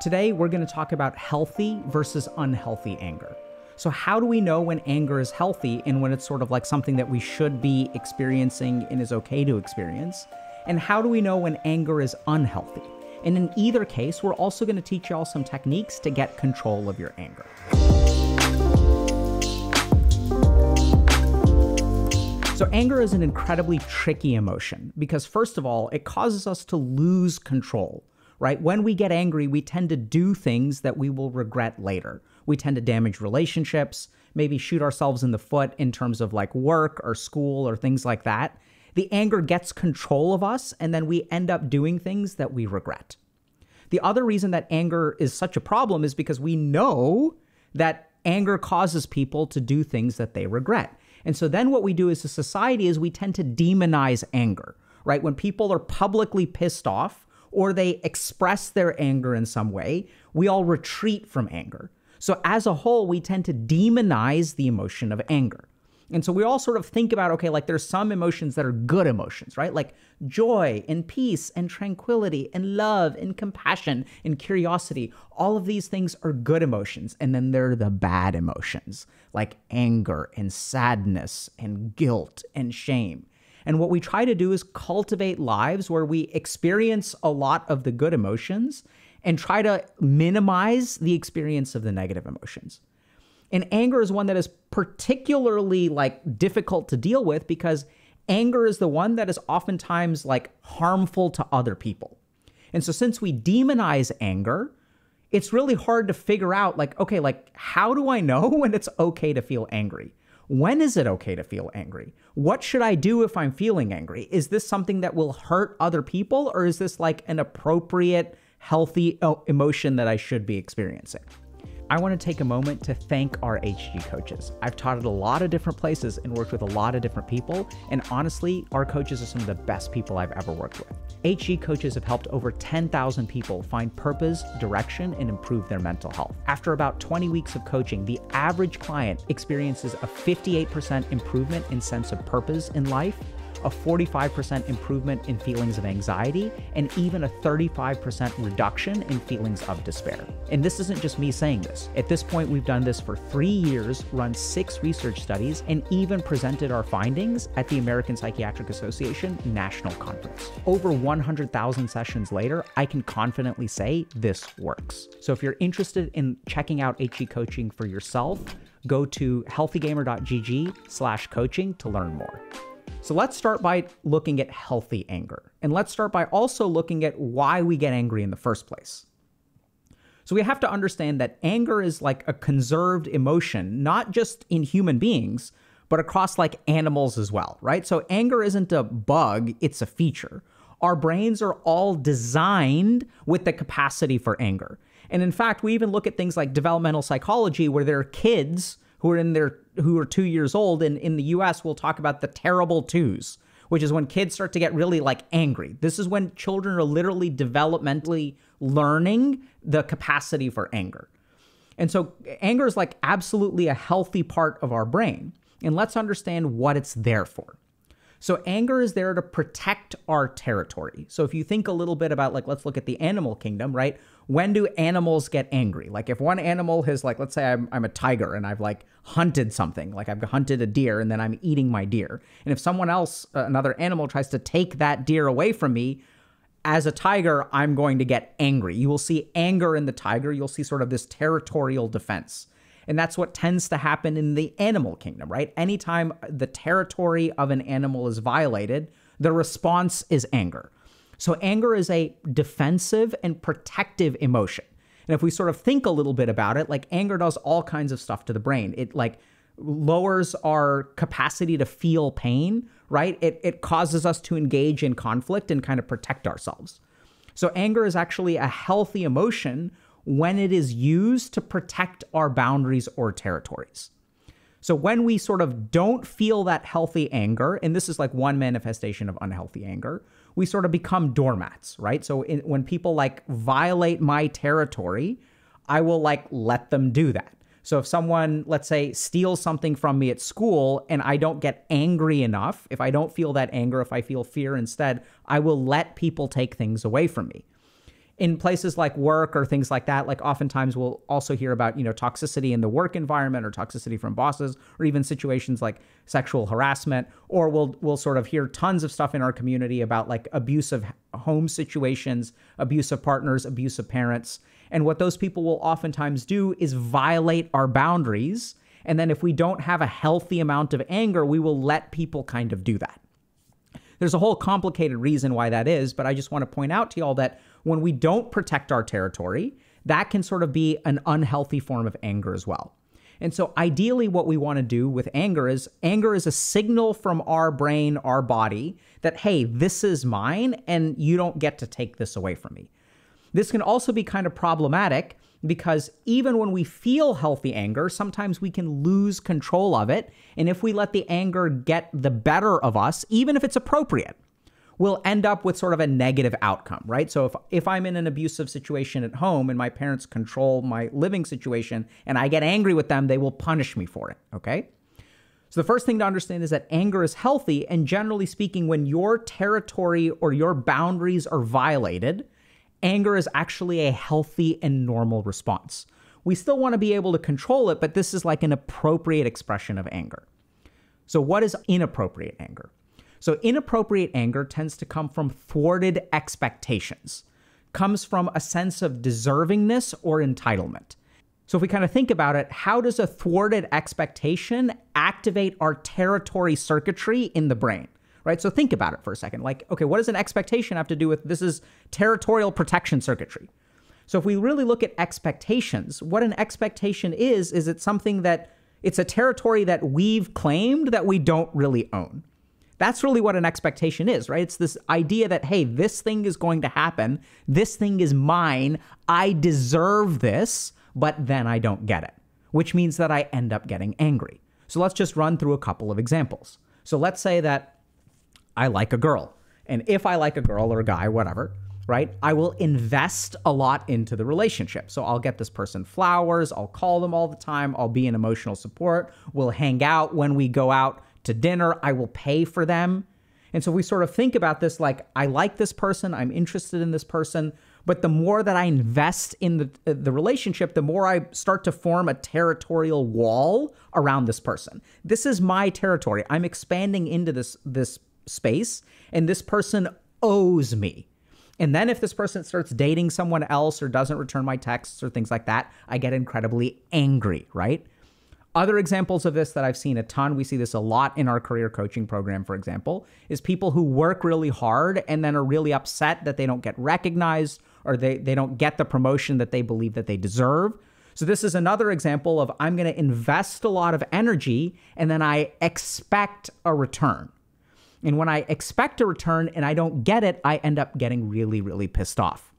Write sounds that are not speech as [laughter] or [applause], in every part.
Today, we're going to talk about healthy versus unhealthy anger. So, how do we know when anger is healthy and when it's sort of like something that we should be experiencing and is okay to experience? And how do we know when anger is unhealthy? And in either case, we're also going to teach y'all some techniques to get control of your anger. So, anger is an incredibly tricky emotion because, first of all, it causes us to lose control, right? When we get angry, we tend to do things that we will regret later. We tend to damage relationships, maybe shoot ourselves in the foot in terms of like work or school or things like that. The anger gets control of us, and then we end up doing things that we regret. The other reason that anger is such a problem is because we know that anger causes people to do things that they regret. And so then what we do as a society is we tend to demonize anger, right? When people are publicly pissed off or they express their anger in some way, we all retreat from anger. So as a whole, we tend to demonize the emotion of anger. And so we all sort of think about okay, like there's some emotions that are good emotions, right? Like joy and peace and tranquility and love and compassion and curiosity. All of these things are good emotions. And then there are the bad emotions like anger and sadness and guilt and shame. And what we try to do is cultivate lives where we experience a lot of the good emotions and try to minimize the experience of the negative emotions. And anger is one that is particularly like difficult to deal with because anger is the one that is oftentimes like harmful to other people. And so since we demonize anger, it's really hard to figure out like okay, like how do I know [laughs] when it's okay to feel angry? When is it okay to feel angry? What should I do if I'm feeling angry? Is this something that will hurt other people or is this like an appropriate healthy uh, emotion that I should be experiencing? I want to take a moment to thank our HG coaches. I've taught at a lot of different places and worked with a lot of different people, and honestly, our coaches are some of the best people I've ever worked with. HG coaches have helped over 10,000 people find purpose, direction, and improve their mental health. After about 20 weeks of coaching, the average client experiences a 58% improvement in sense of purpose in life a 45% improvement in feelings of anxiety, and even a 35% reduction in feelings of despair. And this isn't just me saying this. At this point, we've done this for three years, run six research studies, and even presented our findings at the American Psychiatric Association National Conference. Over 100,000 sessions later, I can confidently say this works. So if you're interested in checking out HG coaching for yourself, go to healthygamer.gg slash coaching to learn more. So let's start by looking at healthy anger. And let's start by also looking at why we get angry in the first place. So we have to understand that anger is like a conserved emotion, not just in human beings, but across like animals as well, right? So anger isn't a bug, it's a feature. Our brains are all designed with the capacity for anger. And in fact, we even look at things like developmental psychology where there are kids who are in their who are two years old. And in the US, we'll talk about the terrible twos, which is when kids start to get really like angry. This is when children are literally developmentally learning the capacity for anger. And so anger is like absolutely a healthy part of our brain. And let's understand what it's there for. So anger is there to protect our territory. So if you think a little bit about like let's look at the animal kingdom, right? When do animals get angry? Like if one animal has like let's say I'm I'm a tiger and I've like hunted something, like I've hunted a deer and then I'm eating my deer. And if someone else uh, another animal tries to take that deer away from me, as a tiger, I'm going to get angry. You will see anger in the tiger. You'll see sort of this territorial defense. And that's what tends to happen in the animal kingdom, right? Anytime the territory of an animal is violated, the response is anger. So anger is a defensive and protective emotion. And if we sort of think a little bit about it, like anger does all kinds of stuff to the brain. It like lowers our capacity to feel pain, right? It, it causes us to engage in conflict and kind of protect ourselves. So anger is actually a healthy emotion when it is used to protect our boundaries or territories. So when we sort of don't feel that healthy anger, and this is like one manifestation of unhealthy anger, we sort of become doormats, right? So in, when people like violate my territory, I will like let them do that. So if someone, let's say, steals something from me at school and I don't get angry enough, if I don't feel that anger, if I feel fear instead, I will let people take things away from me. In places like work or things like that, like oftentimes we'll also hear about, you know, toxicity in the work environment or toxicity from bosses or even situations like sexual harassment, or we'll we'll sort of hear tons of stuff in our community about like abusive home situations, abusive partners, abusive parents. And what those people will oftentimes do is violate our boundaries. And then if we don't have a healthy amount of anger, we will let people kind of do that. There's a whole complicated reason why that is, but I just want to point out to y'all that when we don't protect our territory, that can sort of be an unhealthy form of anger as well. And so ideally what we want to do with anger is anger is a signal from our brain, our body that hey, this is mine and you don't get to take this away from me. This can also be kind of problematic because even when we feel healthy anger, sometimes we can lose control of it. And if we let the anger get the better of us, even if it's appropriate, we'll end up with sort of a negative outcome, right? So if if I'm in an abusive situation at home and my parents control my living situation and I get angry with them, they will punish me for it, okay? So the first thing to understand is that anger is healthy and generally speaking when your territory or your boundaries are violated, anger is actually a healthy and normal response. We still want to be able to control it, but this is like an appropriate expression of anger. So what is inappropriate anger? So inappropriate anger tends to come from thwarted expectations, comes from a sense of deservingness or entitlement. So if we kind of think about it, how does a thwarted expectation activate our territory circuitry in the brain? Right? So think about it for a second. Like, okay, what does an expectation have to do with this is territorial protection circuitry. So if we really look at expectations, what an expectation is is it's something that it's a territory that we've claimed that we don't really own. That's really what an expectation is, right? It's this idea that, hey, this thing is going to happen. This thing is mine. I deserve this, but then I don't get it, which means that I end up getting angry. So let's just run through a couple of examples. So let's say that I like a girl. And if I like a girl or a guy, whatever, right, I will invest a lot into the relationship. So I'll get this person flowers, I'll call them all the time, I'll be an emotional support, we'll hang out when we go out to dinner, I will pay for them. And so we sort of think about this like, I like this person, I'm interested in this person, but the more that I invest in the, uh, the relationship, the more I start to form a territorial wall around this person. This is my territory. I'm expanding into this, this space, and this person owes me. And then if this person starts dating someone else or doesn't return my texts or things like that, I get incredibly angry, right? Other examples of this that I've seen a ton, we see this a lot in our career coaching program, for example, is people who work really hard and then are really upset that they don't get recognized or they, they don't get the promotion that they believe that they deserve. So this is another example of I'm going to invest a lot of energy and then I expect a return. And when I expect a return and I don't get it, I end up getting really, really pissed off.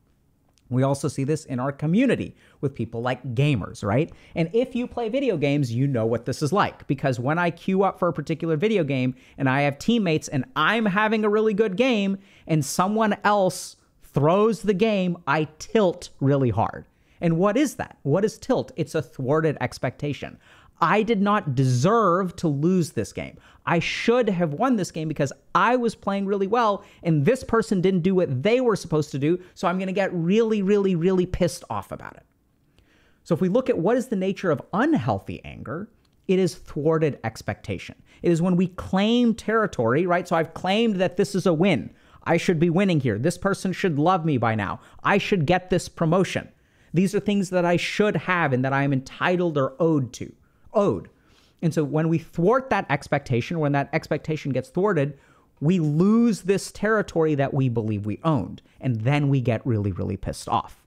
We also see this in our community with people like gamers, right? And if you play video games, you know what this is like because when I queue up for a particular video game and I have teammates and I'm having a really good game and someone else throws the game, I tilt really hard. And what is that? What is tilt? It's a thwarted expectation. I did not deserve to lose this game. I should have won this game because I was playing really well and this person didn't do what they were supposed to do. So I'm going to get really, really, really pissed off about it. So if we look at what is the nature of unhealthy anger, it is thwarted expectation. It is when we claim territory, right? So I've claimed that this is a win. I should be winning here. This person should love me by now. I should get this promotion. These are things that I should have and that I am entitled or owed to owed. And so when we thwart that expectation, when that expectation gets thwarted, we lose this territory that we believe we owned. And then we get really, really pissed off.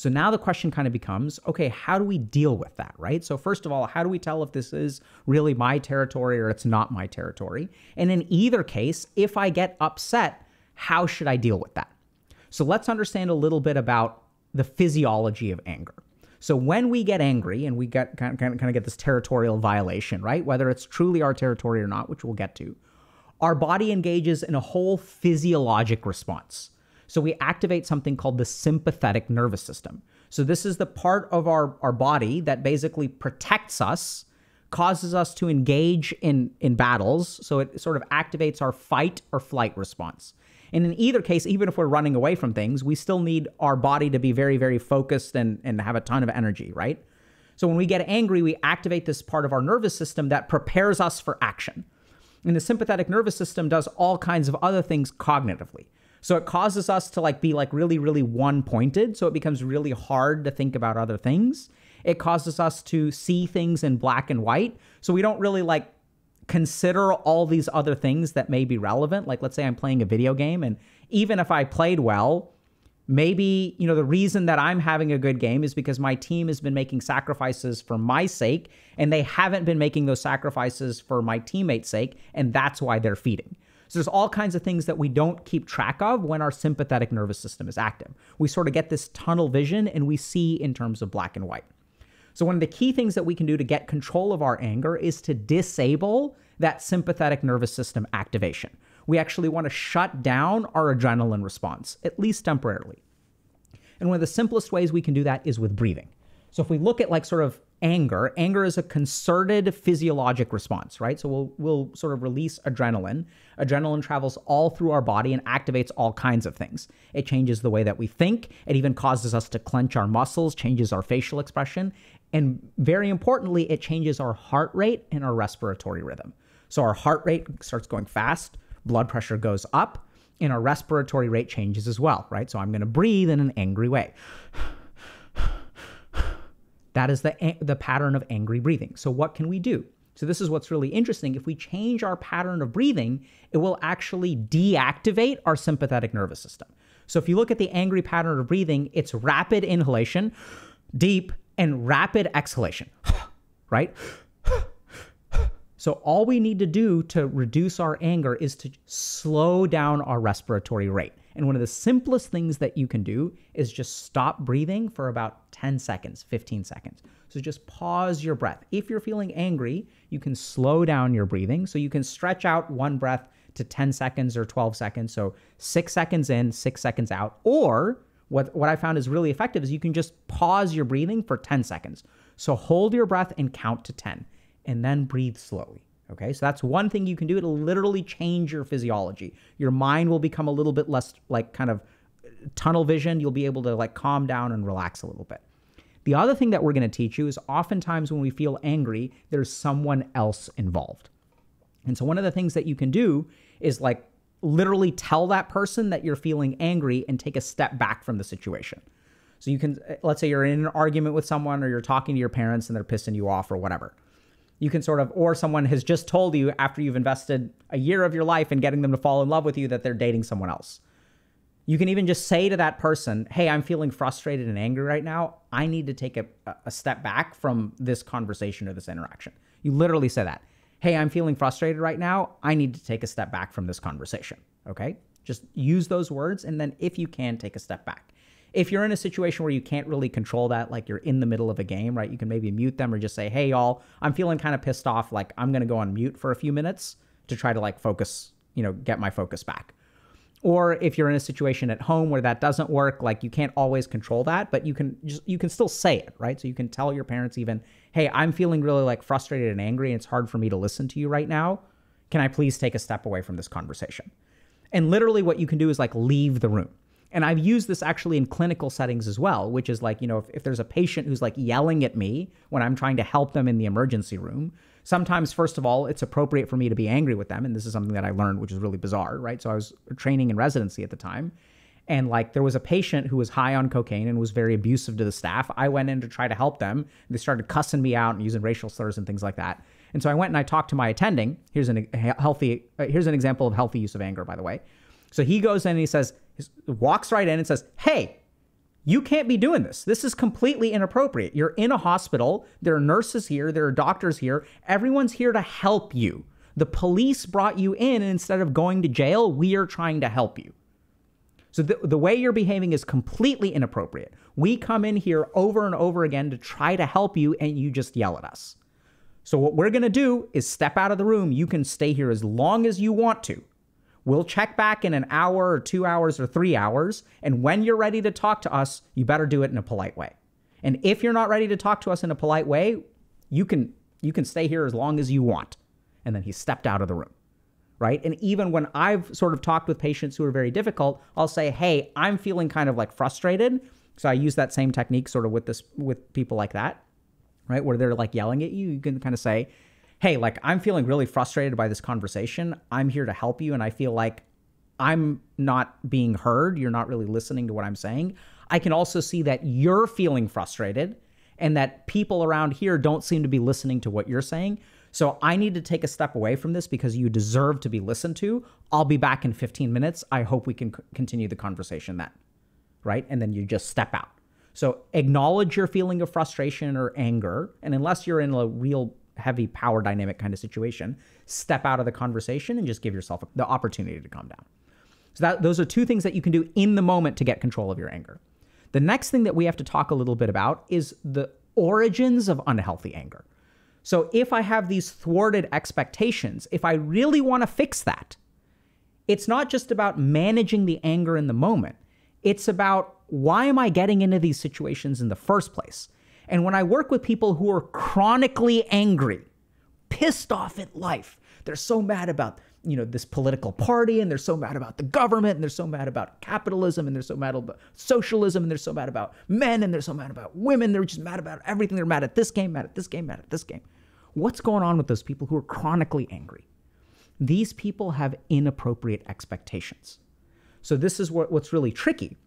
So now the question kind of becomes okay, how do we deal with that, right? So, first of all, how do we tell if this is really my territory or it's not my territory? And in either case, if I get upset, how should I deal with that? So, let's understand a little bit about the physiology of anger. So when we get angry and we get kind of, kind of get this territorial violation, right? Whether it's truly our territory or not, which we'll get to, our body engages in a whole physiologic response. So we activate something called the sympathetic nervous system. So this is the part of our, our body that basically protects us, causes us to engage in, in battles. So it sort of activates our fight or flight response. And in either case, even if we're running away from things, we still need our body to be very, very focused and, and have a ton of energy, right? So when we get angry, we activate this part of our nervous system that prepares us for action. And the sympathetic nervous system does all kinds of other things cognitively. So it causes us to like be like really, really one pointed. So it becomes really hard to think about other things. It causes us to see things in black and white. So we don't really like consider all these other things that may be relevant. Like, let's say I'm playing a video game, and even if I played well, maybe, you know, the reason that I'm having a good game is because my team has been making sacrifices for my sake, and they haven't been making those sacrifices for my teammates' sake, and that's why they're feeding. So there's all kinds of things that we don't keep track of when our sympathetic nervous system is active. We sort of get this tunnel vision and we see in terms of black and white. So, one of the key things that we can do to get control of our anger is to disable that sympathetic nervous system activation. We actually want to shut down our adrenaline response, at least temporarily. And one of the simplest ways we can do that is with breathing. So, if we look at like sort of anger, anger is a concerted physiologic response, right? So we'll we'll sort of release adrenaline. Adrenaline travels all through our body and activates all kinds of things. It changes the way that we think. It even causes us to clench our muscles, changes our facial expression, and very importantly, it changes our heart rate and our respiratory rhythm. So our heart rate starts going fast, blood pressure goes up, and our respiratory rate changes as well, right? So I'm going to breathe in an angry way. That is the, the pattern of angry breathing. So, what can we do? So, this is what's really interesting. If we change our pattern of breathing, it will actually deactivate our sympathetic nervous system. So, if you look at the angry pattern of breathing, it's rapid inhalation, deep, and rapid exhalation, [sighs] right? So, all we need to do to reduce our anger is to slow down our respiratory rate. And one of the simplest things that you can do is just stop breathing for about 10 seconds, 15 seconds. So just pause your breath. If you're feeling angry, you can slow down your breathing. So you can stretch out one breath to 10 seconds or 12 seconds. So six seconds in, six seconds out. Or what, what I found is really effective is you can just pause your breathing for 10 seconds. So hold your breath and count to 10 and then breathe slowly. Okay, so that's one thing you can do. It'll literally change your physiology. Your mind will become a little bit less like kind of uh, tunnel vision. You'll be able to like calm down and relax a little bit. The other thing that we're going to teach you is oftentimes when we feel angry, there's someone else involved. And so one of the things that you can do is like literally tell that person that you're feeling angry and take a step back from the situation. So you can, uh, let's say you're in an argument with someone or you're talking to your parents and they're pissing you off or whatever you can sort of, or someone has just told you after you've invested a year of your life in getting them to fall in love with you that they're dating someone else. You can even just say to that person, Hey, I'm feeling frustrated and angry right now. I need to take a, a step back from this conversation or this interaction. You literally say that. Hey, I'm feeling frustrated right now. I need to take a step back from this conversation. Okay? Just use those words. And then if you can, take a step back if you're in a situation where you can't really control that, like you're in the middle of a game, right? You can maybe mute them or just say, hey, y'all, I'm feeling kind of pissed off. Like, I'm going to go on mute for a few minutes to try to like focus, you know, get my focus back. Or if you're in a situation at home where that doesn't work, like you can't always control that, but you can just, you can still say it, right? So you can tell your parents even, hey, I'm feeling really like frustrated and angry, and it's hard for me to listen to you right now. Can I please take a step away from this conversation? And literally, what you can do is like leave the room. And I've used this actually in clinical settings as well, which is like, you know, if, if there's a patient who's like yelling at me when I'm trying to help them in the emergency room, sometimes, first of all, it's appropriate for me to be angry with them. And this is something that I learned, which is really bizarre, right? So I was training in residency at the time. And like there was a patient who was high on cocaine and was very abusive to the staff. I went in to try to help them. They started cussing me out and using racial slurs and things like that. And so I went and I talked to my attending. Here's an healthy. Uh, here's an example of healthy use of anger, by the way. So he goes in and he says, walks right in and says, Hey, you can't be doing this. This is completely inappropriate. You're in a hospital. There are nurses here. There are doctors here. Everyone's here to help you. The police brought you in, and instead of going to jail, we are trying to help you. So the, the way you're behaving is completely inappropriate. We come in here over and over again to try to help you, and you just yell at us. So what we're going to do is step out of the room. You can stay here as long as you want to. We'll check back in an hour or two hours or three hours. And when you're ready to talk to us, you better do it in a polite way. And if you're not ready to talk to us in a polite way, you can you can stay here as long as you want. And then he stepped out of the room. right? And even when I've sort of talked with patients who are very difficult, I'll say, "Hey, I'm feeling kind of like frustrated." So I use that same technique sort of with this with people like that, right? Where they're like yelling at you, you can kind of say, "Hey, like I'm feeling really frustrated by this conversation. I'm here to help you and I feel like I'm not being heard. You're not really listening to what I'm saying. I can also see that you're feeling frustrated and that people around here don't seem to be listening to what you're saying. So I need to take a step away from this because you deserve to be listened to. I'll be back in 15 minutes. I hope we can c- continue the conversation then. Right? And then you just step out. So acknowledge your feeling of frustration or anger. And unless you're in a real heavy power dynamic kind of situation, step out of the conversation and just give yourself the opportunity to calm down. So that those are two things that you can do in the moment to get control of your anger. The next thing that we have to talk a little bit about is the origins of unhealthy anger. So if I have these thwarted expectations, if I really want to fix that, it's not just about managing the anger in the moment. It's about why am I getting into these situations in the first place? And when I work with people who are chronically angry, pissed off at life, they're so mad about you know this political party and they're so mad about the government and they're so mad about capitalism and they're so mad about socialism and they're so mad about men and they're so mad about women. They're just mad about everything. They're mad at this game mad at this game mad at this game. What's going on with those people who are chronically angry? These people have inappropriate expectations. So this is what, what's really tricky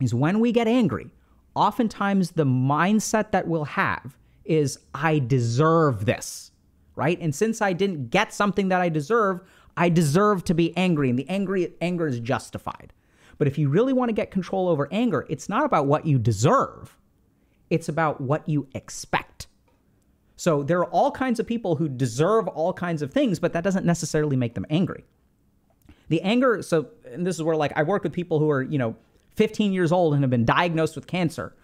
is when we get angry oftentimes the mindset that we'll have is i deserve this right and since i didn't get something that i deserve I deserve to be angry, and the angry anger is justified. But if you really want to get control over anger, it's not about what you deserve, it's about what you expect. So there are all kinds of people who deserve all kinds of things, but that doesn't necessarily make them angry. The anger, so and this is where like I work with people who are, you know, 15 years old and have been diagnosed with cancer.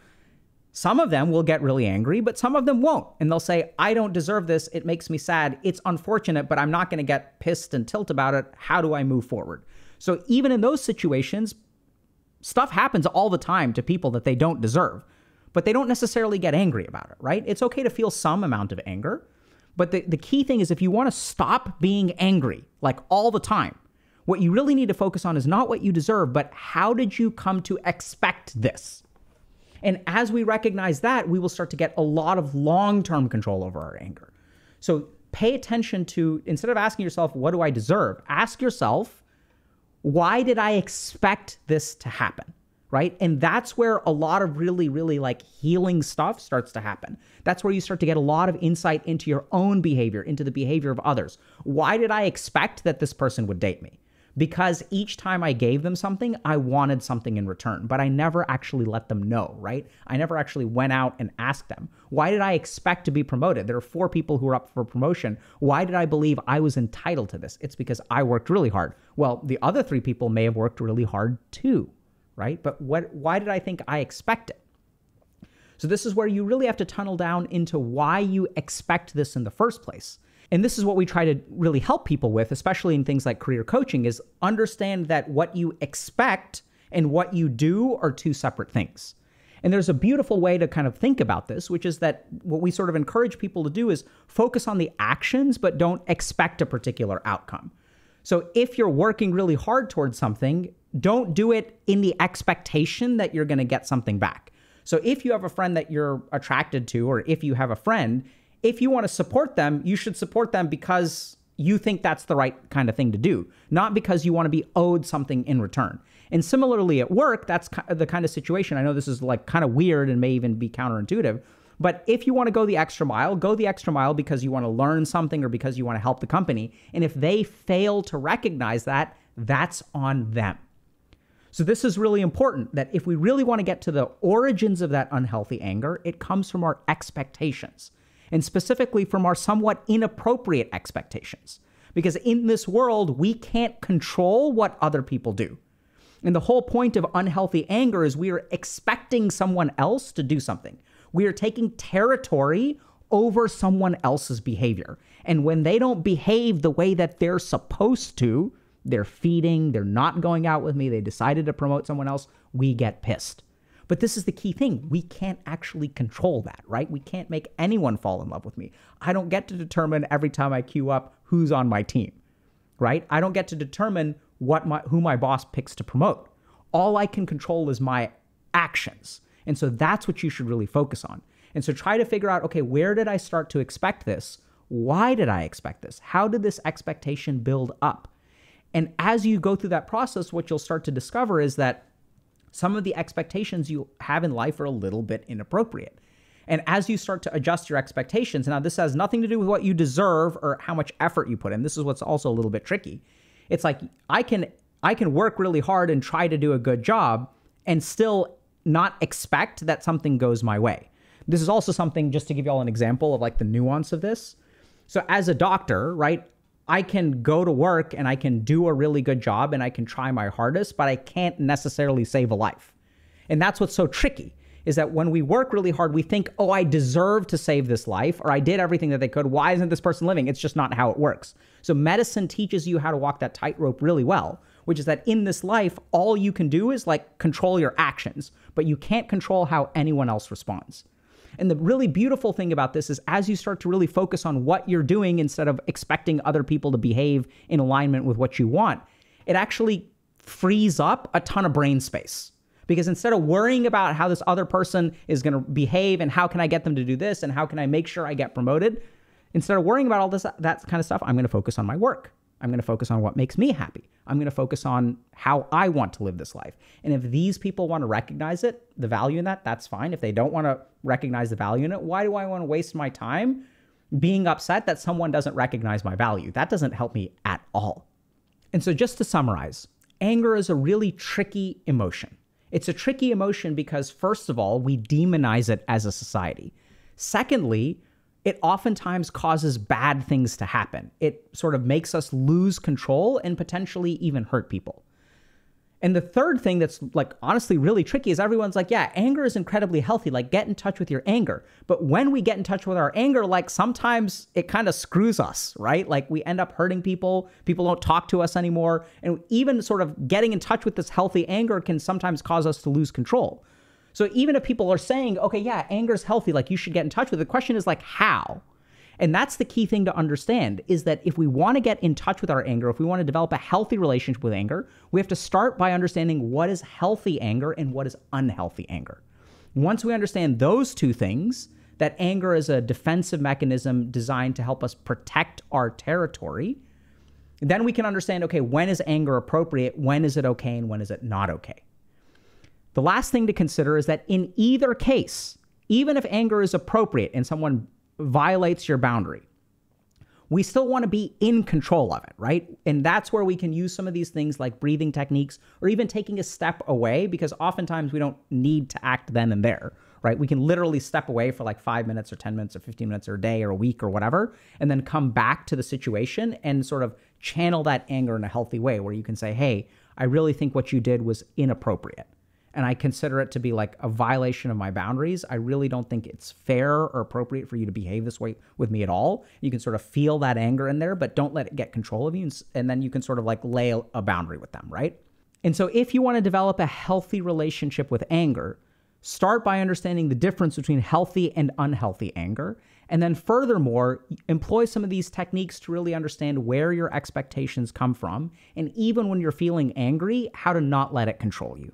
Some of them will get really angry, but some of them won't. And they'll say, I don't deserve this. It makes me sad. It's unfortunate, but I'm not going to get pissed and tilt about it. How do I move forward? So even in those situations, stuff happens all the time to people that they don't deserve, but they don't necessarily get angry about it, right? It's okay to feel some amount of anger. But the, the key thing is if you want to stop being angry, like all the time, what you really need to focus on is not what you deserve, but how did you come to expect this? And as we recognize that, we will start to get a lot of long term control over our anger. So pay attention to, instead of asking yourself, what do I deserve? Ask yourself, why did I expect this to happen? Right. And that's where a lot of really, really like healing stuff starts to happen. That's where you start to get a lot of insight into your own behavior, into the behavior of others. Why did I expect that this person would date me? Because each time I gave them something, I wanted something in return, but I never actually let them know, right? I never actually went out and asked them, why did I expect to be promoted? There are four people who are up for promotion. Why did I believe I was entitled to this? It's because I worked really hard. Well, the other three people may have worked really hard too, right? But what why did I think I expect it? So this is where you really have to tunnel down into why you expect this in the first place. And this is what we try to really help people with, especially in things like career coaching, is understand that what you expect and what you do are two separate things. And there's a beautiful way to kind of think about this, which is that what we sort of encourage people to do is focus on the actions, but don't expect a particular outcome. So if you're working really hard towards something, don't do it in the expectation that you're going to get something back. So if you have a friend that you're attracted to, or if you have a friend, if you want to support them, you should support them because you think that's the right kind of thing to do, not because you want to be owed something in return. And similarly at work, that's the kind of situation. I know this is like kind of weird and may even be counterintuitive, but if you want to go the extra mile, go the extra mile because you want to learn something or because you want to help the company. And if they fail to recognize that, that's on them. So, this is really important that if we really want to get to the origins of that unhealthy anger, it comes from our expectations and specifically from our somewhat inappropriate expectations. Because in this world, we can't control what other people do. And the whole point of unhealthy anger is we are expecting someone else to do something. We are taking territory over someone else's behavior. And when they don't behave the way that they're supposed to, they're feeding, they're not going out with me, they decided to promote someone else, we get pissed. But this is the key thing. We can't actually control that, right? We can't make anyone fall in love with me. I don't get to determine every time I queue up who's on my team. right? I don't get to determine what my who my boss picks to promote. All I can control is my actions. And so that's what you should really focus on. And so try to figure out okay, where did I start to expect this? Why did I expect this? How did this expectation build up? And as you go through that process, what you'll start to discover is that some of the expectations you have in life are a little bit inappropriate. And as you start to adjust your expectations, now this has nothing to do with what you deserve or how much effort you put in. This is what's also a little bit tricky. It's like I can I can work really hard and try to do a good job and still not expect that something goes my way. This is also something just to give you all an example of like the nuance of this. So as a doctor, right, I can go to work and I can do a really good job and I can try my hardest, but I can't necessarily save a life. And that's what's so tricky is that when we work really hard, we think, oh, I deserve to save this life or I did everything that they could. Why isn't this person living? It's just not how it works. So medicine teaches you how to walk that tightrope really well, which is that in this life, all you can do is like control your actions, but you can't control how anyone else responds. And the really beautiful thing about this is as you start to really focus on what you're doing instead of expecting other people to behave in alignment with what you want, it actually frees up a ton of brain space. Because instead of worrying about how this other person is going to behave and how can I get them to do this and how can I make sure I get promoted, instead of worrying about all this that kind of stuff, I'm going to focus on my work. I'm going to focus on what makes me happy. I'm going to focus on how I want to live this life. And if these people want to recognize it, the value in that, that's fine. If they don't want to recognize the value in it, why do I want to waste my time being upset that someone doesn't recognize my value? That doesn't help me at all. And so, just to summarize, anger is a really tricky emotion. It's a tricky emotion because, first of all, we demonize it as a society. Secondly, it oftentimes causes bad things to happen. It sort of makes us lose control and potentially even hurt people. And the third thing that's like honestly really tricky is everyone's like, yeah, anger is incredibly healthy. Like, get in touch with your anger. But when we get in touch with our anger, like sometimes it kind of screws us, right? Like, we end up hurting people. People don't talk to us anymore. And even sort of getting in touch with this healthy anger can sometimes cause us to lose control. So even if people are saying, okay, yeah, anger is healthy, like you should get in touch with it, the question is like, how? And that's the key thing to understand is that if we want to get in touch with our anger, if we want to develop a healthy relationship with anger, we have to start by understanding what is healthy anger and what is unhealthy anger. Once we understand those two things, that anger is a defensive mechanism designed to help us protect our territory, then we can understand okay, when is anger appropriate? When is it okay? And when is it not okay? The last thing to consider is that in either case, even if anger is appropriate and someone violates your boundary, we still want to be in control of it, right? And that's where we can use some of these things like breathing techniques or even taking a step away because oftentimes we don't need to act then and there, right? We can literally step away for like five minutes or 10 minutes or 15 minutes or a day or a week or whatever, and then come back to the situation and sort of channel that anger in a healthy way where you can say, hey, I really think what you did was inappropriate and I consider it to be like a violation of my boundaries, I really don't think it's fair or appropriate for you to behave this way with me at all. You can sort of feel that anger in there, but don't let it get control of you. And then you can sort of like lay a boundary with them, right? And so if you want to develop a healthy relationship with anger, start by understanding the difference between healthy and unhealthy anger. And then, furthermore, employ some of these techniques to really understand where your expectations come from. And even when you're feeling angry, how to not let it control you.